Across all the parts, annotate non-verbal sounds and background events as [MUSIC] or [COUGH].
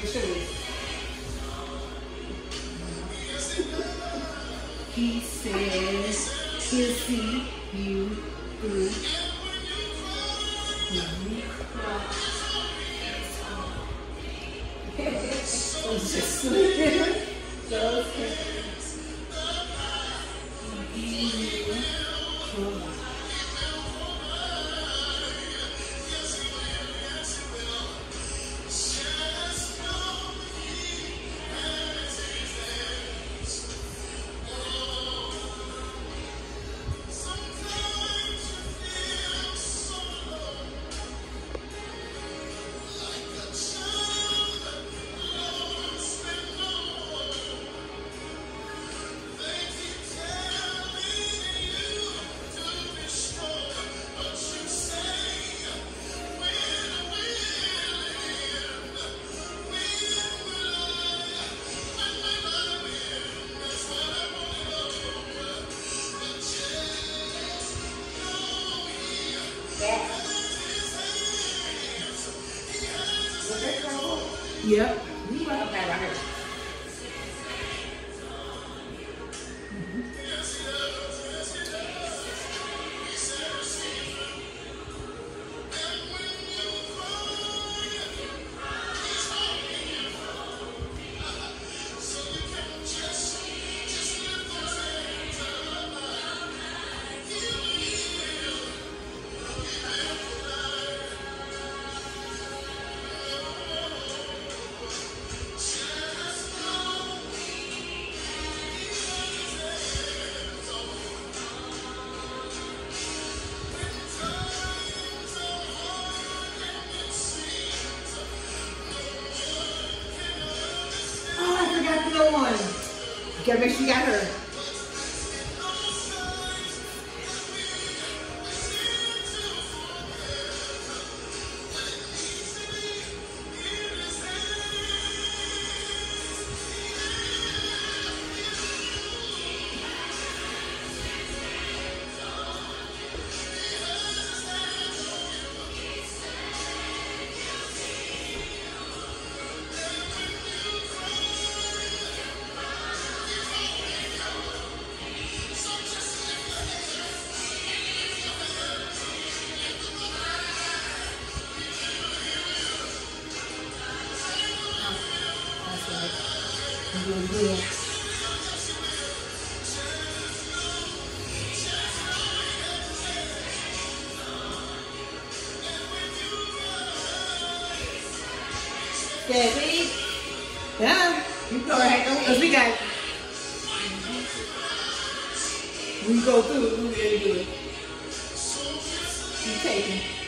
He says he'll see you through. when you just sleeping. Yep. You want to right here. Other one. Gotta make sure you got her. Right. You're Yeah. You go ahead. Because we got. We go through it. We really do it. Keep taking.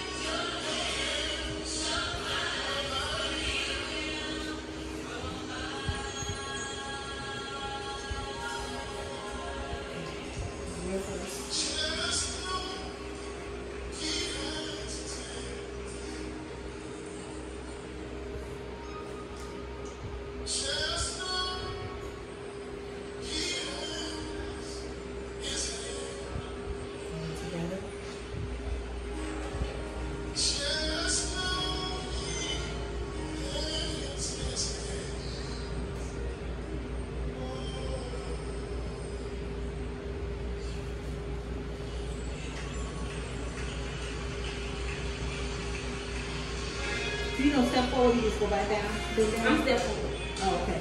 You know, step forward, you just go back down. Down. I'm step forward. Oh, okay.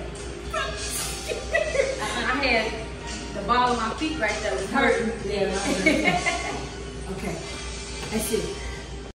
I, I had the ball of my feet right there was hurting. Yeah. [LAUGHS] Okay. That's it.